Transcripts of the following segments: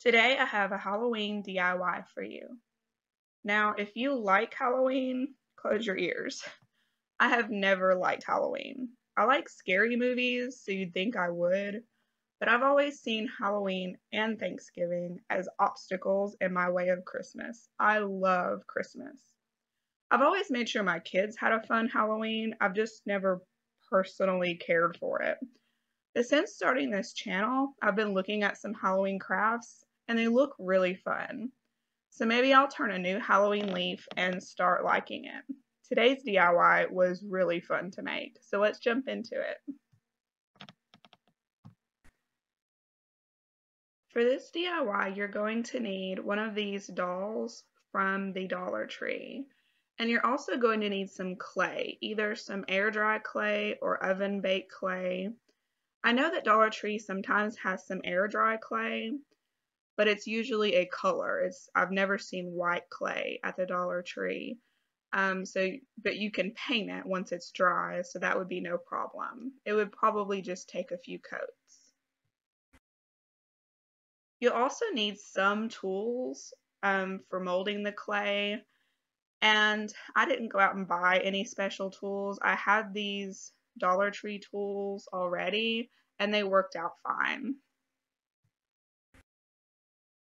Today I have a Halloween DIY for you. Now, if you like Halloween, close your ears. I have never liked Halloween. I like scary movies, so you'd think I would, but I've always seen Halloween and Thanksgiving as obstacles in my way of Christmas. I love Christmas. I've always made sure my kids had a fun Halloween. I've just never personally cared for it. But since starting this channel, I've been looking at some Halloween crafts and they look really fun. So maybe I'll turn a new Halloween leaf and start liking it. Today's DIY was really fun to make, so let's jump into it. For this DIY, you're going to need one of these dolls from the Dollar Tree. And you're also going to need some clay, either some air dry clay or oven baked clay. I know that Dollar Tree sometimes has some air dry clay, but it's usually a color. It's I've never seen white clay at the Dollar Tree. Um, so, but you can paint it once it's dry, so that would be no problem. It would probably just take a few coats. You'll also need some tools um, for molding the clay. And I didn't go out and buy any special tools. I had these Dollar Tree tools already, and they worked out fine.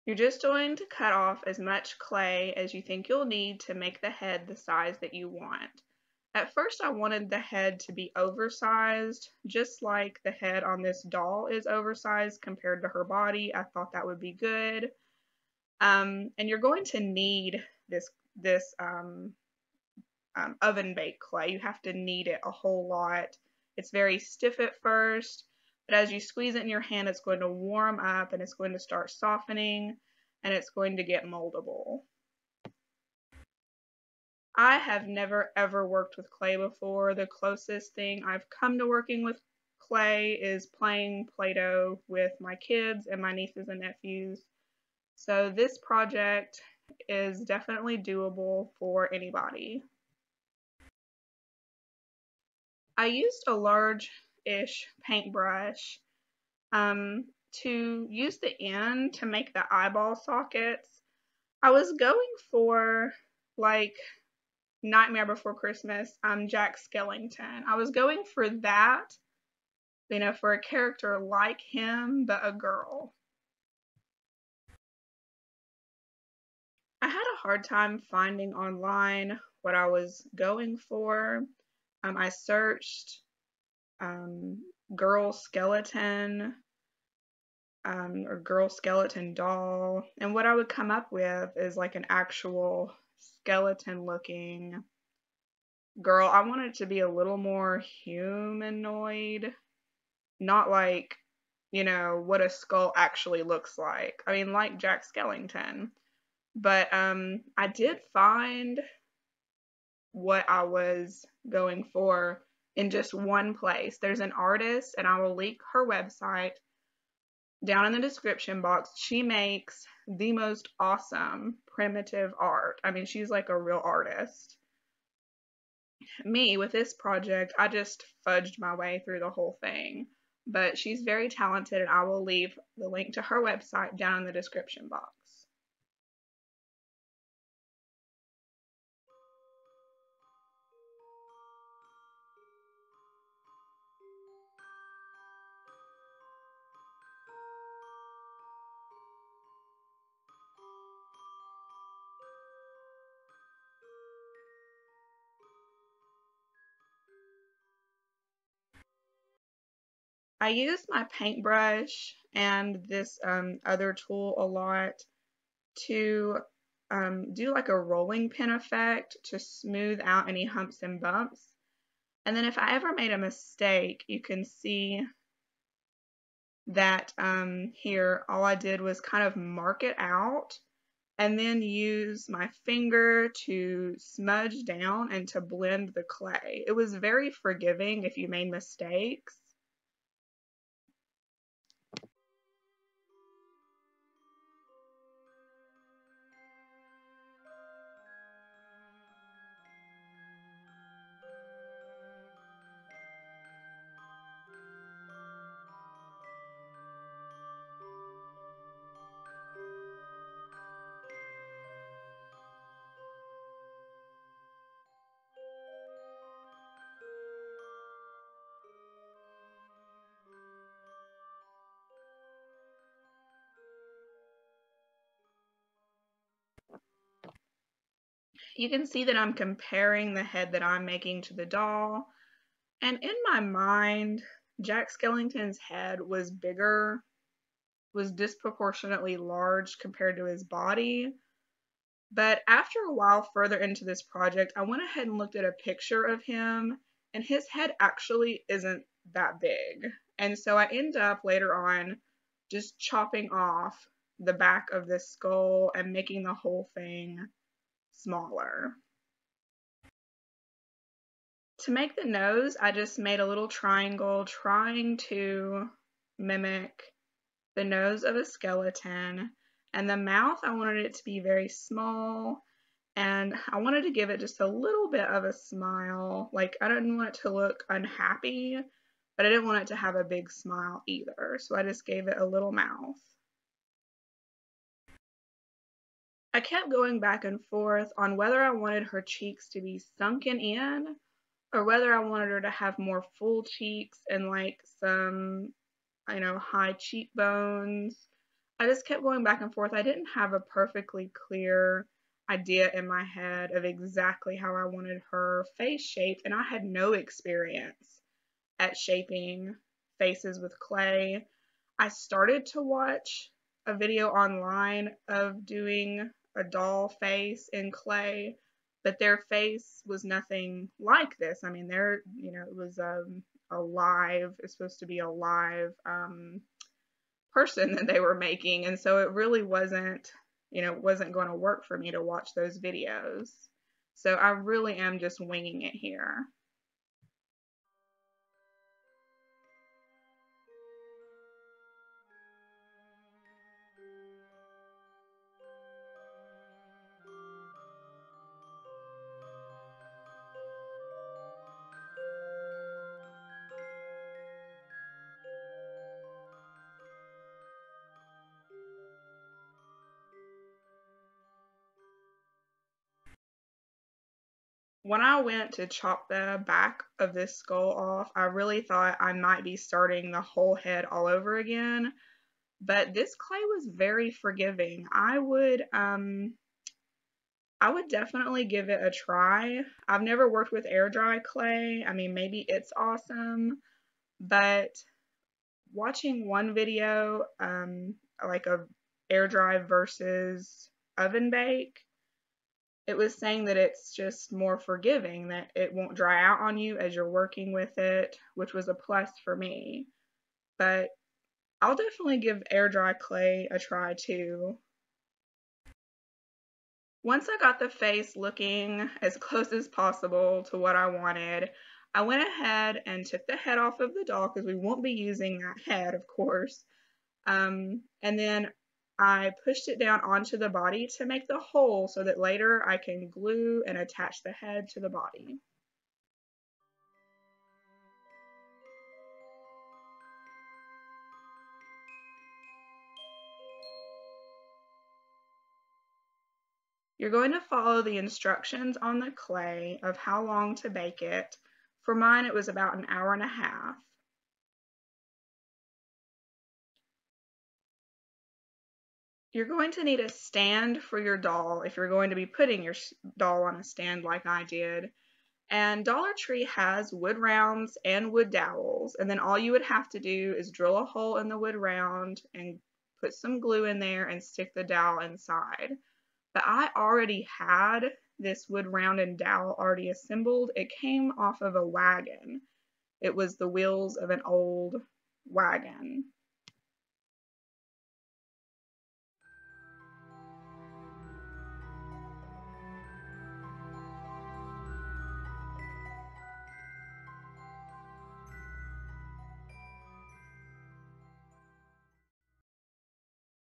You're just going to cut off as much clay as you think you'll need to make the head the size that you want. At first I wanted the head to be oversized, just like the head on this doll is oversized compared to her body. I thought that would be good. Um, and you're going to need this, this um, um, oven baked clay. You have to knead it a whole lot. It's very stiff at first, but as you squeeze it in your hand, it's going to warm up and it's going to start softening and it's going to get moldable. I have never ever worked with clay before. The closest thing I've come to working with clay is playing Play-Doh with my kids and my nieces and nephews. So this project is definitely doable for anybody. I used a large ish paintbrush um, to use the end to make the eyeball sockets. I was going for like Nightmare Before Christmas, um, Jack Skellington. I was going for that, you know, for a character like him, but a girl. I had a hard time finding online what I was going for. Um, I searched um, girl skeleton um, or girl skeleton doll. And what I would come up with is like an actual skeleton looking girl. I wanted to be a little more humanoid, not like, you know, what a skull actually looks like. I mean, like Jack Skellington. But um, I did find what I was going for in just one place. There's an artist, and I will link her website down in the description box. She makes the most awesome primitive art. I mean, she's like a real artist. Me, with this project, I just fudged my way through the whole thing. But she's very talented, and I will leave the link to her website down in the description box. I use my paintbrush and this um, other tool a lot to um, do like a rolling pin effect to smooth out any humps and bumps. And then if I ever made a mistake, you can see that um, here all I did was kind of mark it out and then use my finger to smudge down and to blend the clay. It was very forgiving if you made mistakes. You can see that I'm comparing the head that I'm making to the doll. And in my mind, Jack Skellington's head was bigger, was disproportionately large compared to his body. But after a while further into this project, I went ahead and looked at a picture of him, and his head actually isn't that big. And so I end up later on just chopping off the back of this skull and making the whole thing smaller. To make the nose, I just made a little triangle trying to mimic the nose of a skeleton. And the mouth, I wanted it to be very small. And I wanted to give it just a little bit of a smile. Like, I didn't want it to look unhappy, but I didn't want it to have a big smile either. So I just gave it a little mouth. I kept going back and forth on whether I wanted her cheeks to be sunken in or whether I wanted her to have more full cheeks and like some, you know, high cheekbones. I just kept going back and forth. I didn't have a perfectly clear idea in my head of exactly how I wanted her face shaped, and I had no experience at shaping faces with clay. I started to watch a video online of doing a doll face in clay, but their face was nothing like this. I mean, they're, you know, it was um, a it's supposed to be a live um, person that they were making. And so it really wasn't, you know, wasn't going to work for me to watch those videos. So I really am just winging it here. When I went to chop the back of this skull off, I really thought I might be starting the whole head all over again. But this clay was very forgiving. I would um I would definitely give it a try. I've never worked with air dry clay. I mean, maybe it's awesome, but watching one video, um, like a air dry versus oven bake, it was saying that it's just more forgiving, that it won't dry out on you as you're working with it, which was a plus for me. But I'll definitely give air dry clay a try too. Once I got the face looking as close as possible to what I wanted, I went ahead and took the head off of the doll because we won't be using that head, of course. Um, and then I pushed it down onto the body to make the hole so that later I can glue and attach the head to the body. You're going to follow the instructions on the clay of how long to bake it. For mine, it was about an hour and a half. You're going to need a stand for your doll if you're going to be putting your doll on a stand like I did. And Dollar Tree has wood rounds and wood dowels. And then all you would have to do is drill a hole in the wood round and put some glue in there and stick the dowel inside. But I already had this wood round and dowel already assembled. It came off of a wagon. It was the wheels of an old wagon.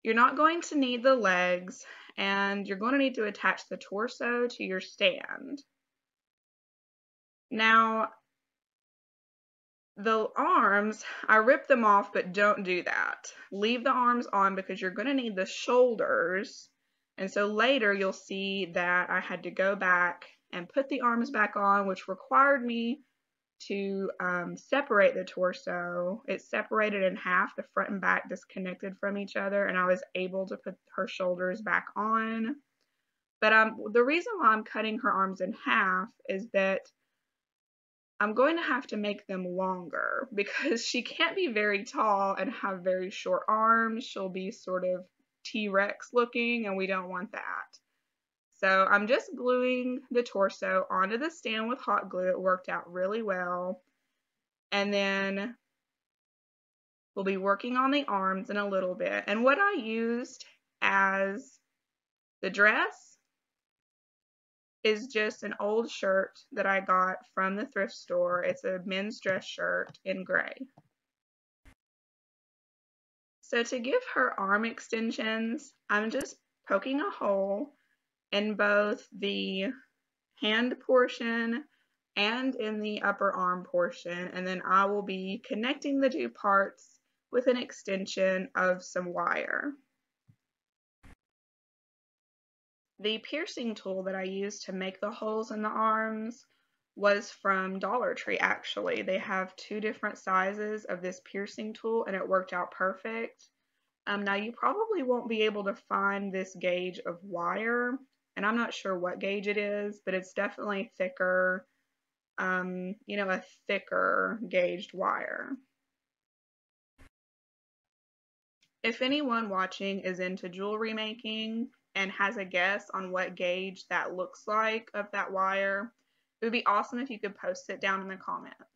You're not going to need the legs and you're going to need to attach the torso to your stand. Now, the arms, I ripped them off, but don't do that. Leave the arms on because you're going to need the shoulders. And so later you'll see that I had to go back and put the arms back on, which required me to um, separate the torso. It separated in half, the front and back disconnected from each other, and I was able to put her shoulders back on. But um, the reason why I'm cutting her arms in half is that I'm going to have to make them longer because she can't be very tall and have very short arms. She'll be sort of T-Rex looking and we don't want that. So I'm just gluing the torso onto the stand with hot glue. It worked out really well. And then we'll be working on the arms in a little bit. And what I used as the dress is just an old shirt that I got from the thrift store. It's a men's dress shirt in gray. So to give her arm extensions, I'm just poking a hole in both the hand portion and in the upper arm portion and then I will be connecting the two parts with an extension of some wire. The piercing tool that I used to make the holes in the arms was from Dollar Tree actually. They have two different sizes of this piercing tool and it worked out perfect. Um, now you probably won't be able to find this gauge of wire and I'm not sure what gauge it is, but it's definitely thicker, um, you know, a thicker gauged wire. If anyone watching is into jewelry making and has a guess on what gauge that looks like of that wire, it would be awesome if you could post it down in the comments.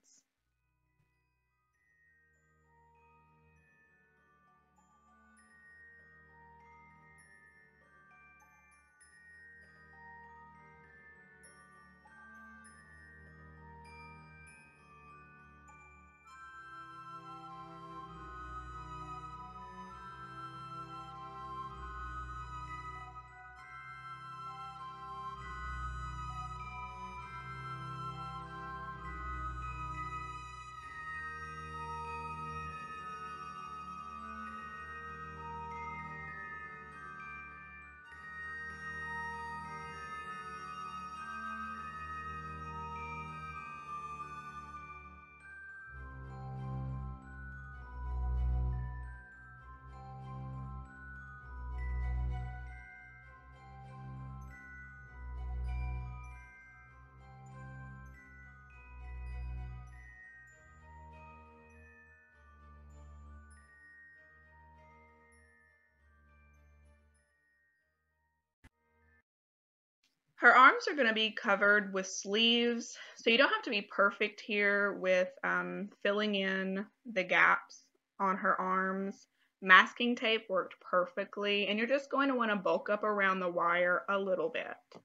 Her arms are going to be covered with sleeves, so you don't have to be perfect here with um, filling in the gaps on her arms. Masking tape worked perfectly, and you're just going to want to bulk up around the wire a little bit.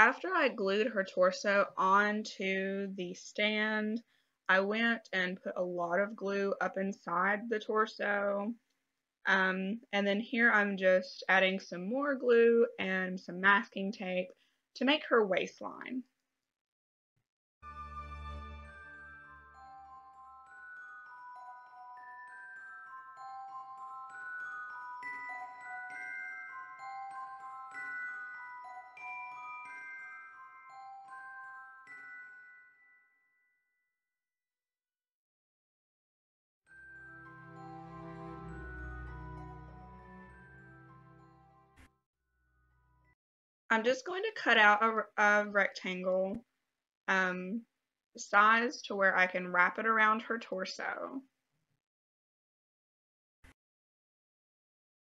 After I glued her torso onto the stand, I went and put a lot of glue up inside the torso. Um, and then here I'm just adding some more glue and some masking tape to make her waistline. I'm just going to cut out a, a rectangle um, size to where I can wrap it around her torso.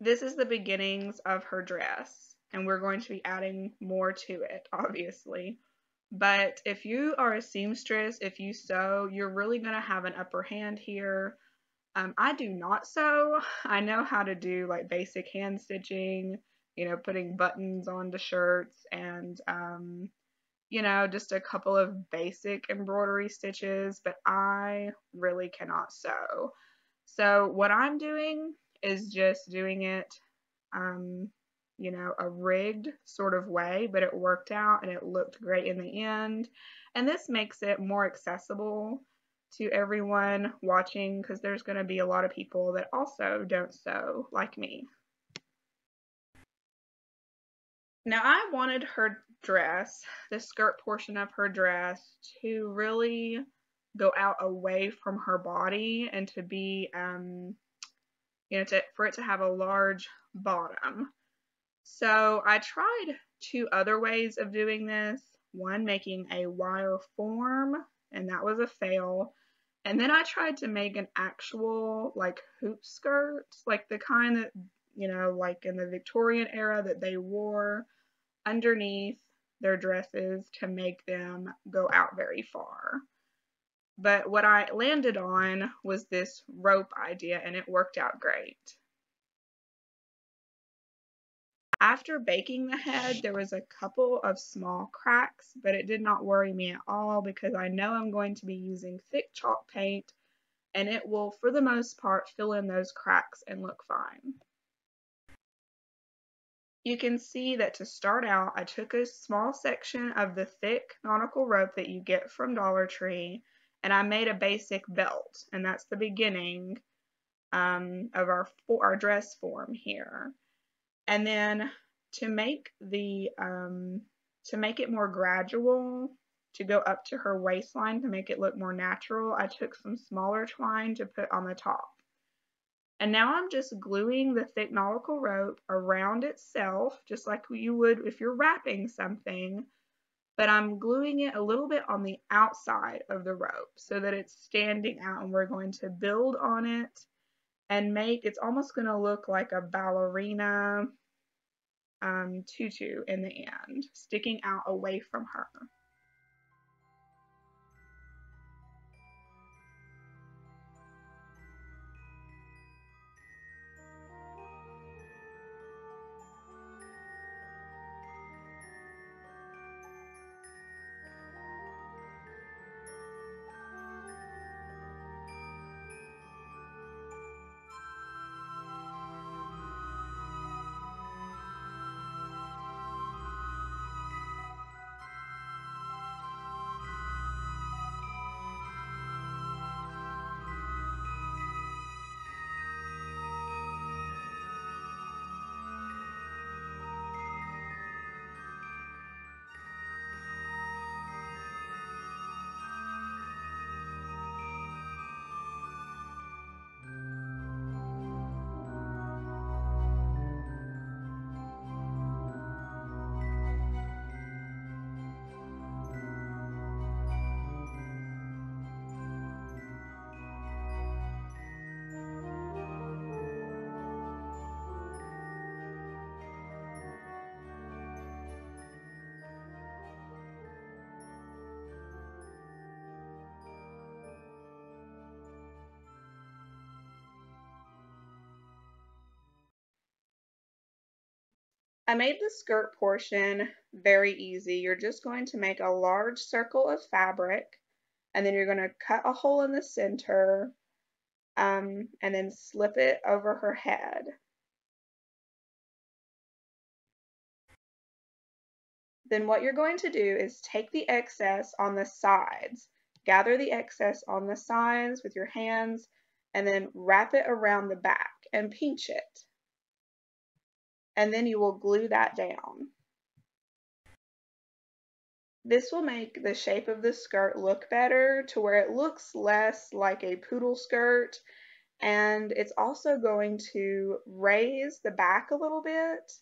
This is the beginnings of her dress, and we're going to be adding more to it, obviously. But if you are a seamstress, if you sew, you're really going to have an upper hand here. Um, I do not sew. I know how to do like basic hand stitching, you know, putting buttons onto shirts and, um, you know, just a couple of basic embroidery stitches, but I really cannot sew. So what I'm doing is just doing it, um, you know, a rigged sort of way, but it worked out and it looked great in the end. And this makes it more accessible to everyone watching because there's going to be a lot of people that also don't sew like me. Now I wanted her dress, the skirt portion of her dress, to really go out away from her body and to be, um, you know, to, for it to have a large bottom. So I tried two other ways of doing this. One making a wire form, and that was a fail. And then I tried to make an actual like hoop skirt, like the kind that, you know, like in the Victorian era that they wore underneath their dresses to make them go out very far. But what I landed on was this rope idea and it worked out great. After baking the head, there was a couple of small cracks, but it did not worry me at all because I know I'm going to be using thick chalk paint and it will, for the most part, fill in those cracks and look fine. You can see that to start out, I took a small section of the thick nautical rope that you get from Dollar Tree and I made a basic belt, and that's the beginning um, of our, our dress form here. And then to make the, um, to make it more gradual, to go up to her waistline to make it look more natural, I took some smaller twine to put on the top. And now I'm just gluing the thick nautical rope around itself, just like you would if you're wrapping something, but I'm gluing it a little bit on the outside of the rope so that it's standing out and we're going to build on it and make, it's almost going to look like a ballerina um, tutu in the end, sticking out away from her. I made the skirt portion very easy. You're just going to make a large circle of fabric and then you're going to cut a hole in the center um, and then slip it over her head. Then what you're going to do is take the excess on the sides, gather the excess on the sides with your hands, and then wrap it around the back and pinch it and then you will glue that down. This will make the shape of the skirt look better to where it looks less like a poodle skirt and it's also going to raise the back a little bit.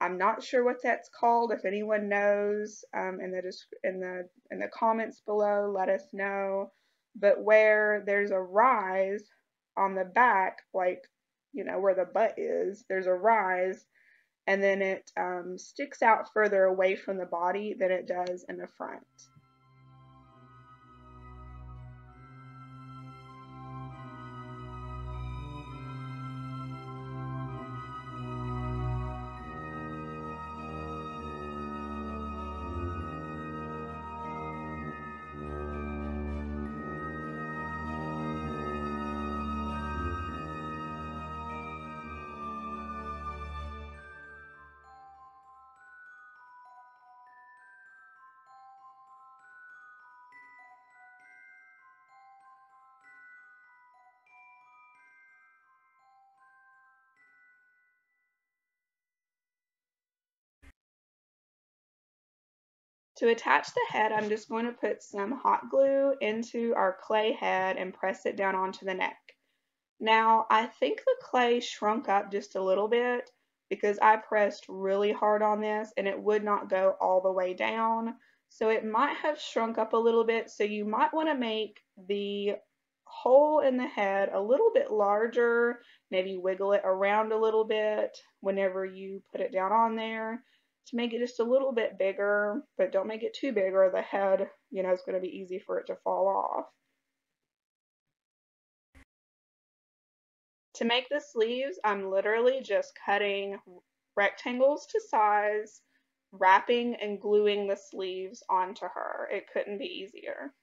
I'm not sure what that's called. If anyone knows um, in the in the in the comments below, let us know. But where there's a rise on the back, like you know where the butt is, there's a rise and then it um, sticks out further away from the body than it does in the front. To attach the head, I'm just going to put some hot glue into our clay head and press it down onto the neck. Now, I think the clay shrunk up just a little bit because I pressed really hard on this and it would not go all the way down. So it might have shrunk up a little bit. So you might want to make the hole in the head a little bit larger, maybe wiggle it around a little bit whenever you put it down on there to make it just a little bit bigger, but don't make it too big or the head, you know, is going to be easy for it to fall off. To make the sleeves, I'm literally just cutting rectangles to size, wrapping and gluing the sleeves onto her. It couldn't be easier.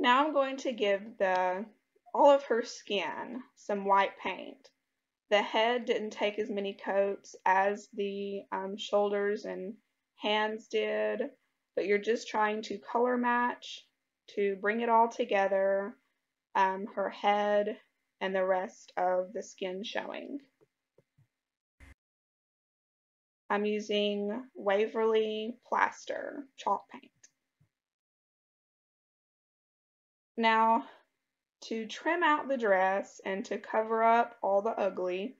Now I'm going to give the all of her skin some white paint. The head didn't take as many coats as the um, shoulders and hands did, but you're just trying to color match to bring it all together, um, her head and the rest of the skin showing. I'm using Waverly Plaster chalk paint. Now, to trim out the dress and to cover up all the ugly,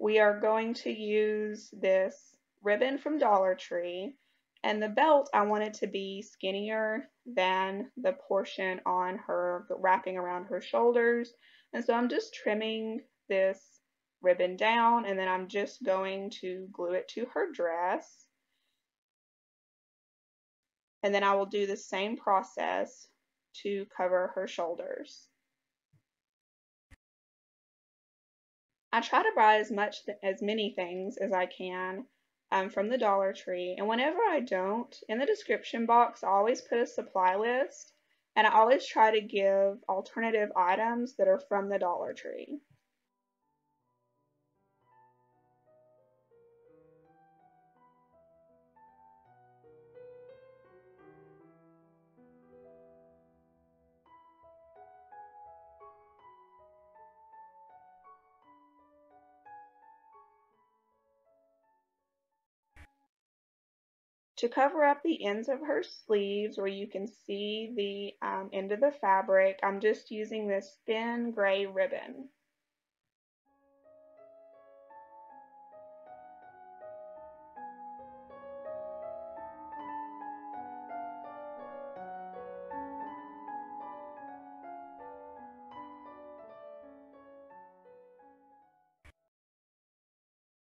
we are going to use this ribbon from Dollar Tree. And the belt, I want it to be skinnier than the portion on her wrapping around her shoulders. And so I'm just trimming this ribbon down and then I'm just going to glue it to her dress. And then I will do the same process to cover her shoulders. I try to buy as much as many things as I can um, from the Dollar Tree, and whenever I don't, in the description box, I always put a supply list, and I always try to give alternative items that are from the Dollar Tree. To cover up the ends of her sleeves where you can see the um, end of the fabric, I'm just using this thin gray ribbon.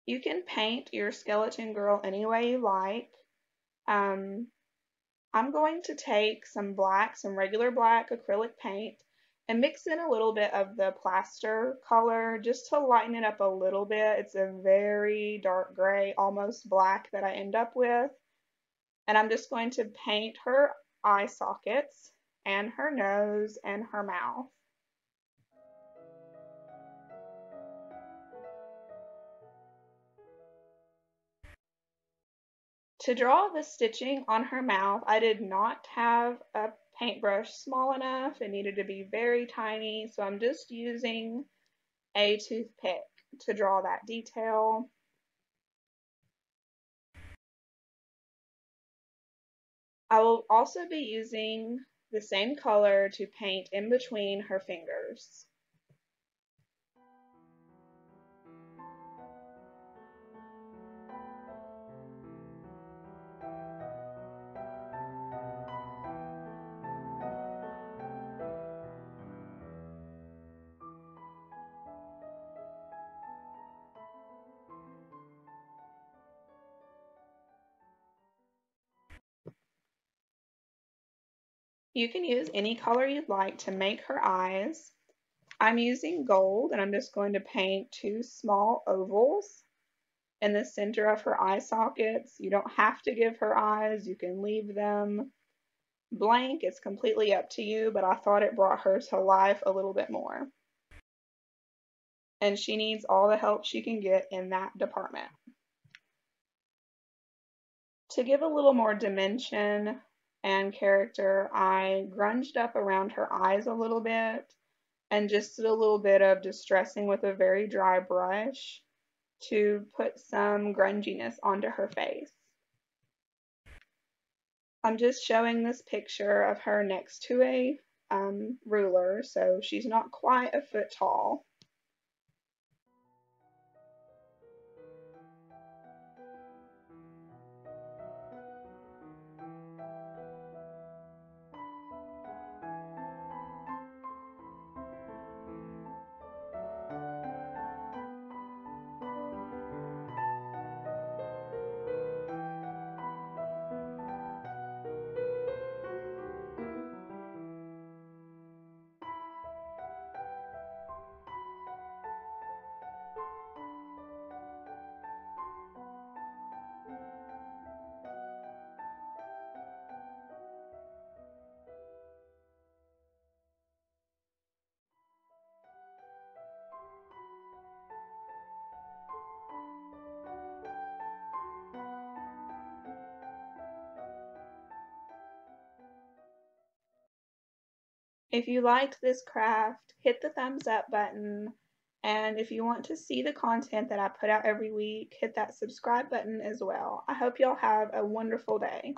You can paint your skeleton girl any way you like. Um, I'm going to take some black, some regular black acrylic paint and mix in a little bit of the plaster color just to lighten it up a little bit. It's a very dark gray, almost black that I end up with. And I'm just going to paint her eye sockets and her nose and her mouth. To draw the stitching on her mouth, I did not have a paintbrush small enough. It needed to be very tiny, so I'm just using a toothpick to draw that detail. I will also be using the same color to paint in between her fingers. You can use any color you'd like to make her eyes. I'm using gold and I'm just going to paint two small ovals in the center of her eye sockets. You don't have to give her eyes, you can leave them blank. It's completely up to you, but I thought it brought her to life a little bit more. And she needs all the help she can get in that department. To give a little more dimension and character, I grunged up around her eyes a little bit and just did a little bit of distressing with a very dry brush to put some grunginess onto her face. I'm just showing this picture of her next to a um, ruler, so she's not quite a foot tall. If you liked this craft, hit the thumbs up button. And if you want to see the content that I put out every week, hit that subscribe button as well. I hope y'all have a wonderful day.